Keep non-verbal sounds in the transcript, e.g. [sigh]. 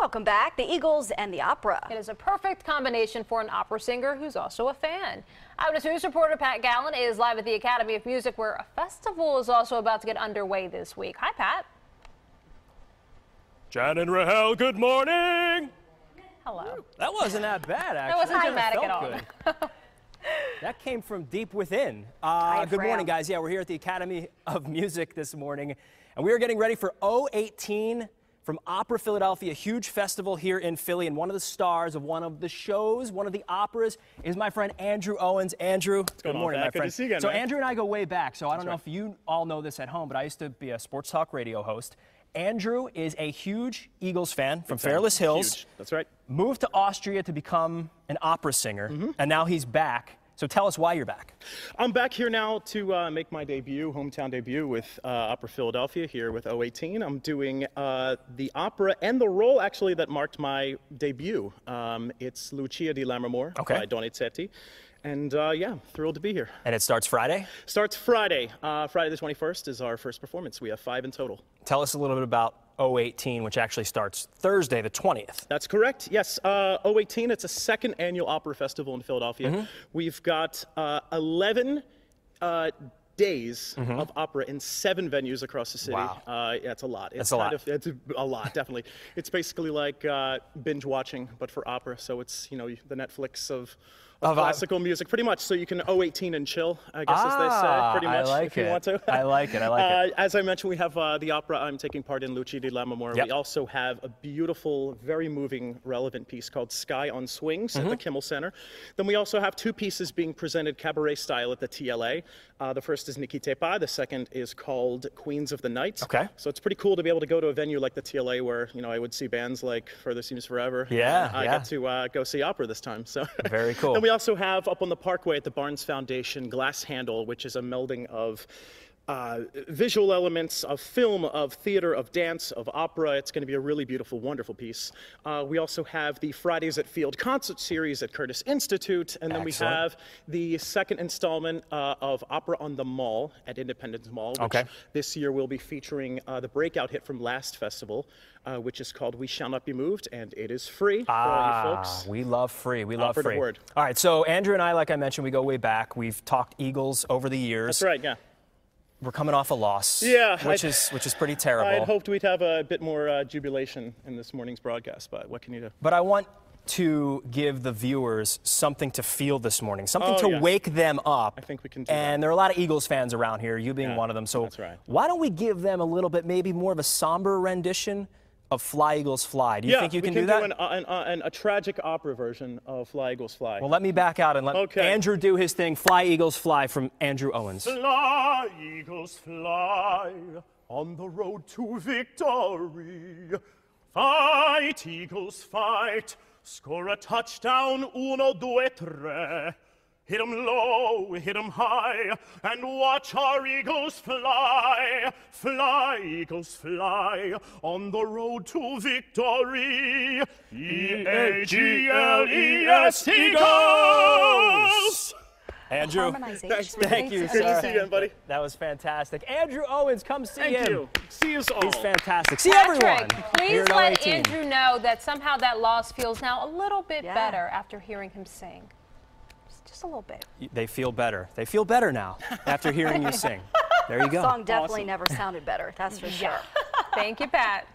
Welcome back. The Eagles and the opera. It is a perfect combination for an opera singer who's also a fan. Eyewitness News reporter Pat Gallen is live at the Academy of Music where a festival is also about to get underway this week. Hi, Pat. Jan and Rahel, good morning. Hello. That wasn't that bad, actually. That wasn't dramatic at all. [laughs] that came from deep within. Uh, good morning, guys. Yeah, we're here at the Academy of Music this morning, and we are getting ready for O18 from Opera Philadelphia, a huge festival here in Philly. And one of the stars of one of the shows, one of the operas, is my friend Andrew Owens. Andrew, good morning, my friend. again, so man. Andrew and I go way back. So I don't That's know right. if you all know this at home, but I used to be a sports talk radio host. Andrew is a huge Eagles fan from fan. Fairless Hills. Huge. That's right. Moved to Austria to become an opera singer, mm-hmm. and now he's back. So tell us why you're back. I'm back here now to uh, make my debut, hometown debut with uh, Opera Philadelphia here with O18. I'm doing uh, the opera and the role actually that marked my debut. Um, it's Lucia di Lammermoor Okay. by Donizetti. And uh, yeah, thrilled to be here. And it starts Friday. Starts Friday. Uh, Friday the 21st is our first performance. We have five in total. Tell us a little bit about O18, which actually starts Thursday, the 20th. That's correct. Yes, uh, O18. It's a second annual opera festival in Philadelphia. Mm-hmm. We've got uh, 11 uh, days Mm-hmm. of opera in seven venues across the city. Wow. Uh, yeah, it's a lot. It's That's a lot. Of, it's a lot, definitely. it's basically like uh, binge watching, but for opera. So it's you know the Netflix of. Of op- classical music, pretty much. So you can O18 and chill, I guess, as they Ah, say, pretty much, like if you want to. I like it, I like it. [laughs] Uh, as I mentioned, we have uh, the opera I'm taking part in, Lucia di Lammermoor. Yep. We also have a beautiful, very moving, relevant piece called Sky on Swings Mm-hmm. at the Kimmel Center. Then we also have two pieces being presented cabaret style at the TLA. Uh, the first is Niki Tepa. The second is called Queens of the Night. Okay. So it's pretty cool to be able to go to a venue like the TLA where, you know, I would see bands like Further Seems Forever. Yeah, Uh, I got to uh, go see opera this time. So Very [laughs] cool. We also have up on the Parkway at the Barnes Foundation Glass Handel, which is a melding of uh, visual elements of film, of theater, of dance, of opera. It's going to be a really beautiful, wonderful piece. Uh, we also have the Fridays at Field concert series at Curtis Institute, and then Excellent. we have the second installment uh, of Opera on the Mall at Independence Mall, which Okay. this year we'll be featuring uh, the breakout hit from last festival, uh, which is called We Shall Not Be Moved, and it is free for all you folks. Ah, we love free. We love Operative free. word. All right, so Andrew and I, like I mentioned, we go way back. We've talked Eagles over the years. That's right, yeah. We're coming off a loss. Yeah, which I- is which is pretty terrible. I had hoped we'd have a bit more uh, jubilation in this morning's broadcast, but what can you do? But I want to give the viewers something to feel this morning, something Oh, to wake them up. I think we can do And there are a lot of Eagles fans around here, you being Yeah, one of them. So that's right. why don't we give them a little bit, maybe more of a somber rendition of Fly Eagles Fly? Do you yeah, think you can, can do that? an, uh, an, uh, an, a tragic opera version of Fly Eagles Fly. well, let me back out and let Okay. Andrew do his thing. Fly Eagles Fly from Andrew Owens. Fly, eagles, fly on the road to victory. Fight, eagles, fight. Score a touchdown, uno, due, tre. Hit 'em low, hit 'em high, and watch our eagles fly. Fly, eagles, fly on the road to victory. E A G L E S, Eagles! Andrew, Harmonization. thank you, It's Good to see you again, buddy. That was fantastic. Andrew Owens, come see Thank him. you. See you all. He's fantastic. See Patrick, everyone. please let O18. Andrew know that somehow that loss feels now a little bit Yeah. better after hearing him sing. Just, just a little bit. They feel better. They feel better now after hearing you [laughs] sing. There you go. Song definitely never sounded better. That's for sure. [laughs] Thank you, Pat.